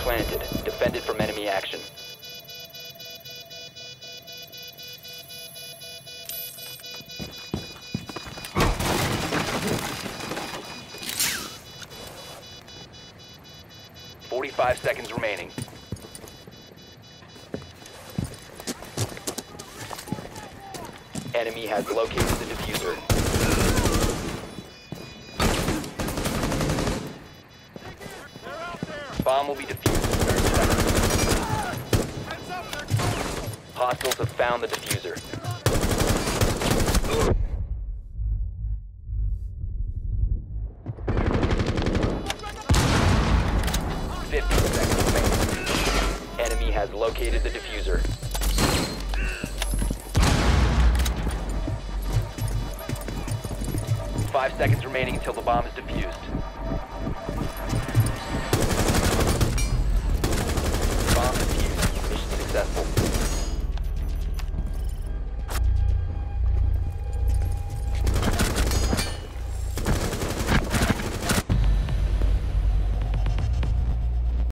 planted. Defended from enemy action. Forty-five seconds remaining. Enemy has located the defuser. Bomb will be defused in 30 seconds. Hostiles have found the defuser. Fifty seconds remaining. Enemy has located the defuser. Five seconds remaining until the bomb is defused.